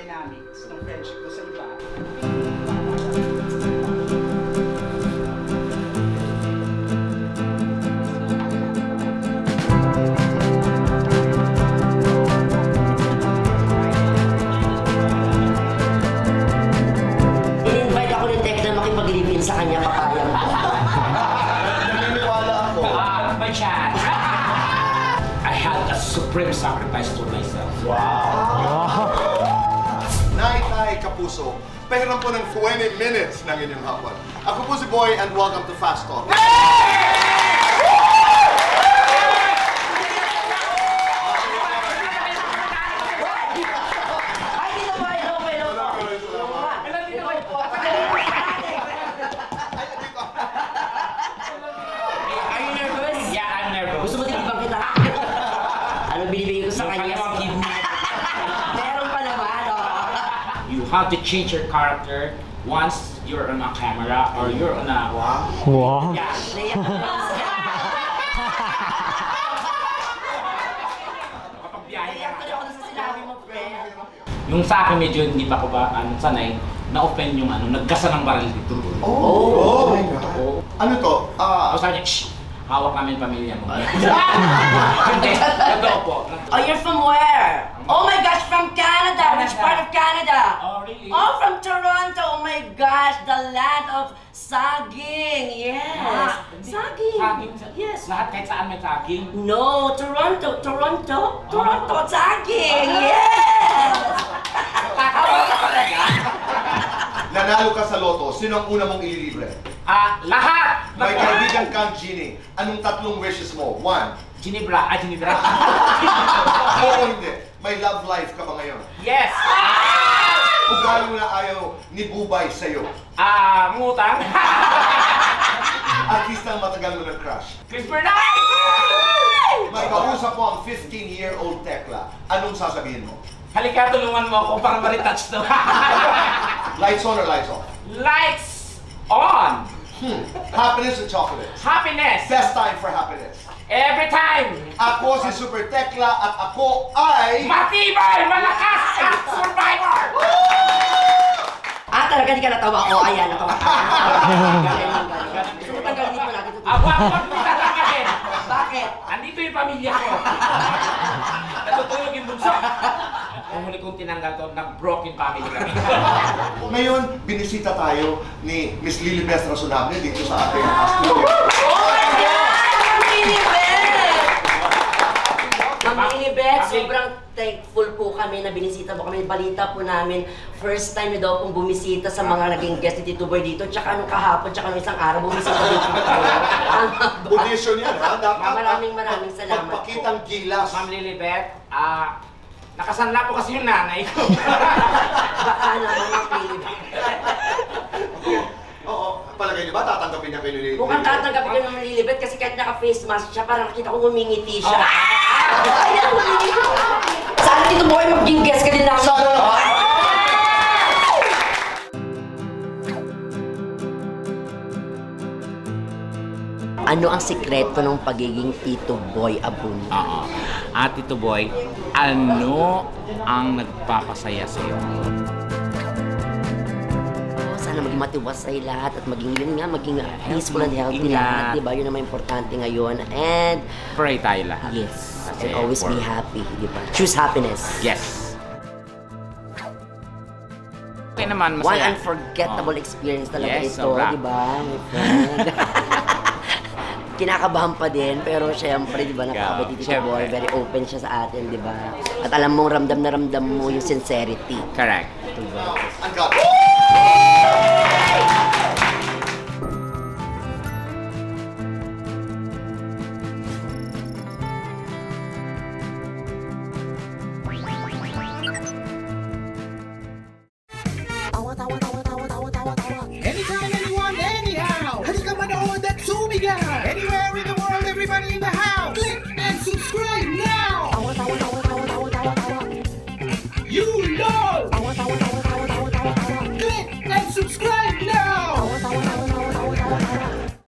dynamics ng friendship mo sa iba. In-invite ako ni Tek na makipag-living sa kanya papaya. Supreme sacrifice for myself. Night, Tay Kapuso. Pahiram po ng 20 minutes ng inyong hapon. Ako po si Boy and welcome to Fast Talk. Ay, dito ba? Hello, hello. Are you nervous? Yeah, I'm nervous. Gusto mo tinibang kita? ano binibigay ko sa Yung kanya? kalawang give me. Meron pa naman, oh. Have to change your character once you're on a camera or you're on a... Wow. Yeah. Kapag biyahe ka. ako dun sa akin medyo hindi pa ako ba ano, sanay, na-open yung ano, nagkasa ng baril dito. Oh, my God. Oo. Ano to? Ah, Ako sabi niya, shh, hawak namin pamilya mo. Hindi, totoo po. Oh, you're from where? Oh my gosh, from Canada. Which part of Canada? Oh, really? Oh, from Toronto. Oh my gosh, the land of saging. Yes. Ah. Saging. Saging. Yes. Lahat kahit saan may saging. No, Toronto, Toronto, Toronto, saging. Yes. Nanalo ka sa loto. Sino ang una mong ililibre? Ah, lahat! May kaibigan kang Genie. Anong tatlong wishes mo? One. Ginebra, ah, Ginebra. Oo, hindi. May love life ka ba ngayon? yes! Ugali na ayaw ni Bubay sa'yo. Ah, ngutang. Artista ang matagal mo ng crush. Chris Bernal! May kausap mo ang 15-year-old Tekla. Anong sasabihin mo? Halika, tulungan mo ako para ma-retouch to. Lights on or lights off? Lights on! Hmm. Happiness or chocolate? Happiness! Best time for happiness. Every time! Ako si Super Tekla at ako ay... Matibay! Malakas! At survivor! Ah, talaga di ka natawa ko. Ayan, natawa ka. Galing, galing. Gusto mo tanggalin dito natin ito. Wag, wag mo tatanggalin! Bakit? Andito yung pamilya ko. Natutulog yung bunso. Ang huli kong tinanggal to, nag-broken family kami. Ngayon, binisita tayo ni Miss Lilibeth Razonable dito sa ating studio. Oh my God! Ma'am Lilibet! Sobrang thankful po kami na binisita mo kami. Balita po namin, first time niyo daw pong bumisita sa mga naging guest ni Tito Boy dito. Tsaka nung kahapon, tsaka nung isang araw, bumisita dito. Audition yan, ha? Dapat Maraming maraming salamat po. Magpakitang gilas. Ma'am Lilibet, ah, nakasanla po kasi yung nanay ko. Baka naman Ma'am Lilibet. Oo, palagay niyo ba tatanggapin niya kayo ni Mukhang Lilibet? tatanggapin ko ng Lilibet kasi kahit naka-face mask siya, parang nakita ko ngumingiti siya. Oh. Ayan, ngumingiti. Sana Tito Boy, maging guest ka din namin. Sana Ano ang sikreto ng pagiging Tito Boy Abun? Oo. At ito boy, ano ang nagpapasaya sa'yo? Oh, sana maging matiwasay lahat at maging yun nga, maging peaceful and healthy Ingat. lahat. Diba? Yun naman importante ngayon. And Pray tayo lahat. yes, Kasi and always be for- happy. Diba? Choose happiness. Yes. Okay naman, One masaya. unforgettable Oh. experience talaga Yes, ito, di ba? Kinakabahan pa din, pero syempre, di ba, nakakabot Yeah, dito syempre. boy, very open siya sa atin, di ba? At alam mong ramdam na ramdam mo yung sincerity. Correct. Diba? Ang God.